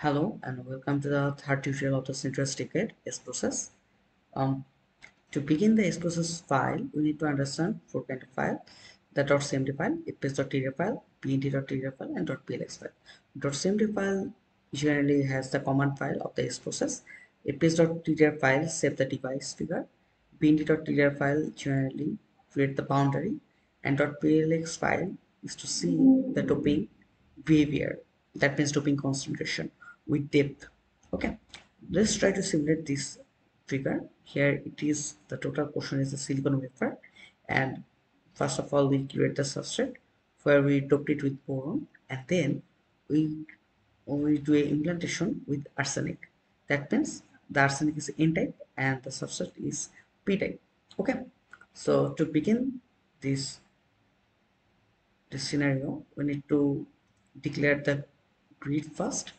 Hello and welcome to the third tutorial of the Sentaurus TCAD S process. Um, to begin the S process file, we need to understand four kind of file: the .cmd file, fps.tdr file, pnt.tdr file, and .plx file. .cmd file generally has the command file of the S process. fps.tdr file save the device figure. pnt.tdr file generally create the boundary, and .plx file is to see the doping behavior. That means doping concentration with depth. Okay. Let's try to simulate this figure. Here it is the total portion is the silicon wafer. And first of all we create the substrate where we doped it with boron. And then we we do a implantation with arsenic. That means the arsenic is n type and the substrate is p type okay. So to begin this this scenario we need to declare the grid first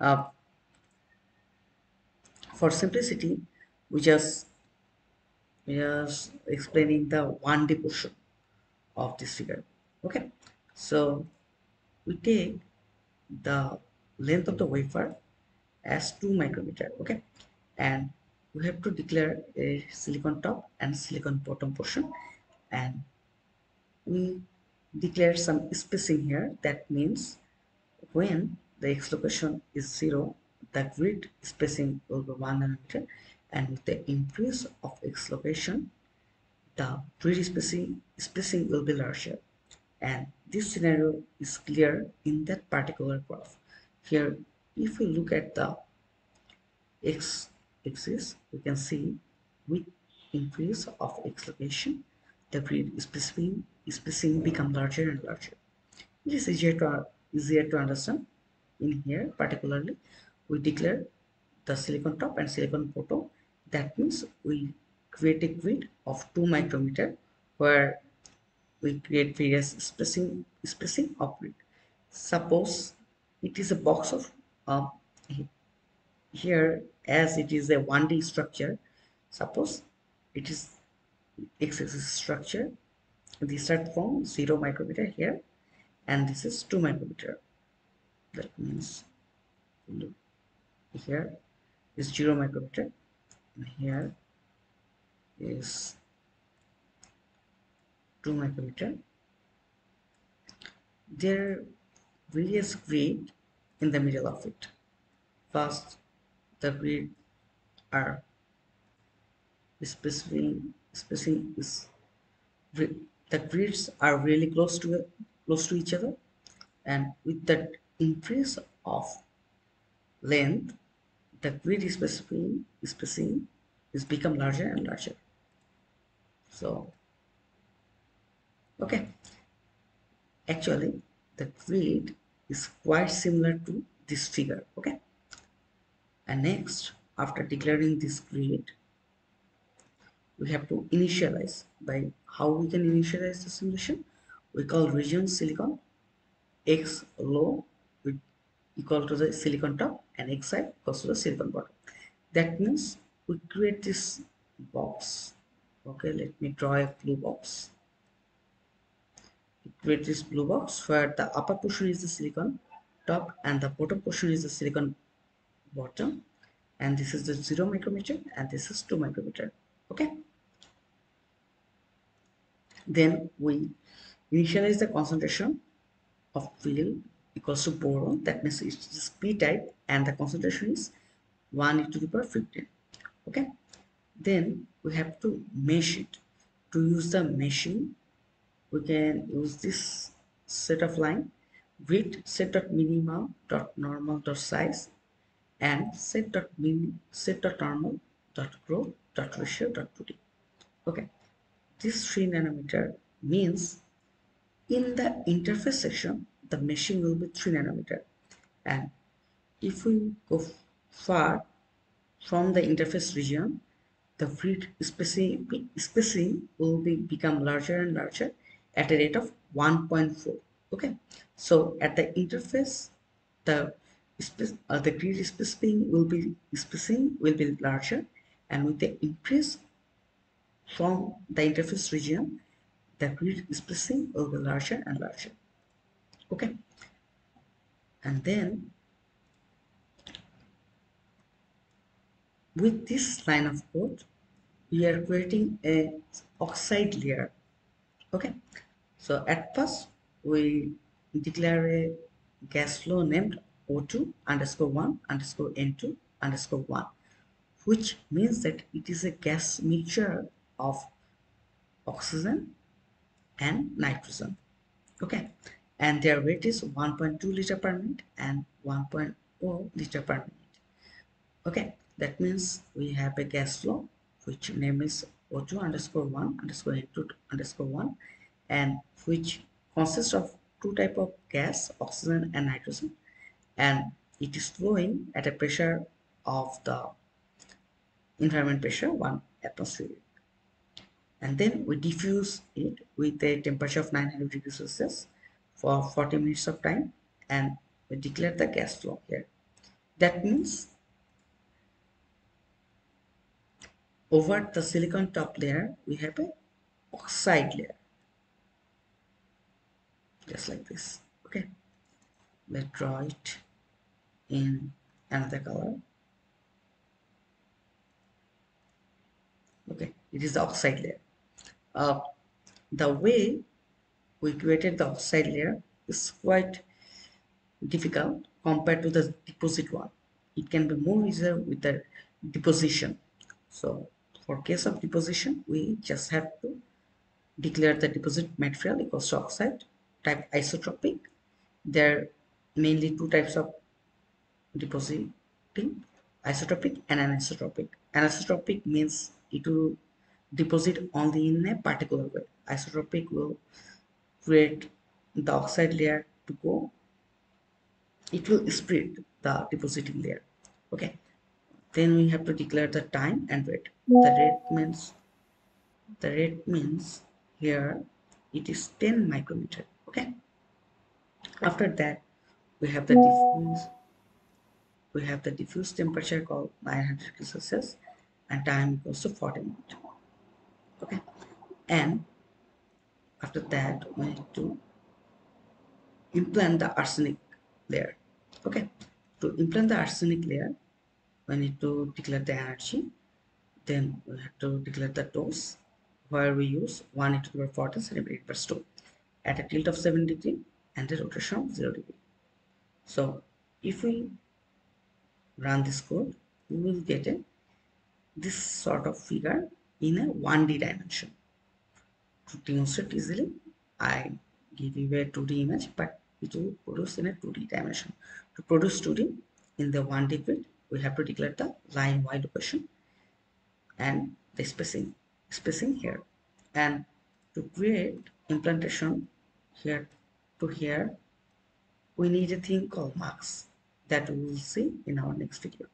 uh, for simplicity we just we just explaining the 1d portion of this figure. Okay? So we take the length of the wafer as 2 micrometer okay? And we have to declare a silicon top and silicon bottom portion. And we declare some spacing here. That means when the x location is 0 the grid spacing will be 1 nanometer and with the increase of x location the grid spacing spacing will be larger. And this scenario is clear in that particular graph. Here if we look at the x axis we can see with increase of x location the grid spacing spacing become larger and larger. It is easier to easier to understand in here particularly we declare the silicon top and silicon bottom. That means we create a grid of 2 micrometer where we create various spacing spacing of suppose it is a box of uh, here as it is a 1d structure suppose it is x-axis structure. This start from 0 micrometer here and this is 2 micrometer that means here is 0 micrometer and here is 2 micrometer there various grid in the middle of it. First the grid are spacing spacing is the grids are really close to close to each other. And with that increase of length the grid spacing spacing is become larger and larger. So okay. Actually the grid is quite similar to this figure okay? And next after declaring this grid we have to initialize by how we can initialize the simulation. We call region silicon x low equal to the silicon top and x high equals to the silicon bottom. That means we create this box. Okay let me draw a blue box. We create this blue box where the upper portion is the silicon top and the bottom portion is the silicon bottom. And this is the 0 micrometer and this is 2 micrometer. Okay. Then we initialize the concentration of field equals to boron that means it's p type and the concentration is 1 e to the power 15 okay? Then we have to mesh it. To use the meshing we can use this set of line grid set dot minimum dot normal dot size and set dot min set dot normal dot growth dot ratio dot 2d okay? This 3 nanometer means in the interface section the meshing will be 3 nanometer. And if we go far from the interface region the grid spacing, spacing will be become larger and larger at a rate of 1.4 okay? So at the interface the uh, the grid spacing will be spacing will be larger. And with the increase from the interface region, the grid spacing will be larger and larger. Okay. And then with this line of code we are creating a oxide layer. Okay. So at first we declare a gas flow named O2 underscore 1 underscore N2 underscore 1 which means that it is a gas mixture of oxygen and nitrogen. Okay and their weight is 1.2 liter per minute and 1.0 liter per minute. Okay that means we have a gas flow which name is O2 underscore 1 underscore N2 underscore 1 and which consists of two type of gas oxygen and nitrogen. And it is flowing at a pressure of the environment pressure 1 atmosphere. And then we diffuse it with a temperature of 900 degrees Celsius for 40 minutes of time and we declare the gas flow here. That means over the silicon top layer we have a oxide layer. Just like this okay? Let's draw it in another color. Okay it is the oxide layer. Uh, the way we created the oxide layer. Is quite difficult compared to the deposit one. It can be more easier with the deposition. So for case of deposition we just have to declare the deposit material equals to oxide type isotropic. There are mainly two types of depositing isotropic and anisotropic. Anisotropic means it will deposit only in a particular way. Isotropic will create the oxide layer to go it will spread the depositing layer. Okay. Then we have to declare the time and rate the rate means the rate means here it is 10 micrometer. Okay. After that we have the diffuse we have the diffuse temperature called 900 degrees celsius and time goes to 40 minutes. Okay. And after that we need to implant the arsenic layer. Okay. To implant the arsenic layer we need to declare the energy. Then we have to declare the dose where we use 1 into the power 40 centimeter per stone at a tilt of 7 degree and a rotation of 0 degree. So if we run this code we will get a this sort of figure in a 1d dimension to demonstrate easily. I give you a 2d image but it will produce in a 2d dimension. To produce 2d in the 1d grid we have to declare the line y location and the spacing spacing here. And to create implantation here to here we need a thing called marks that we will see in our next video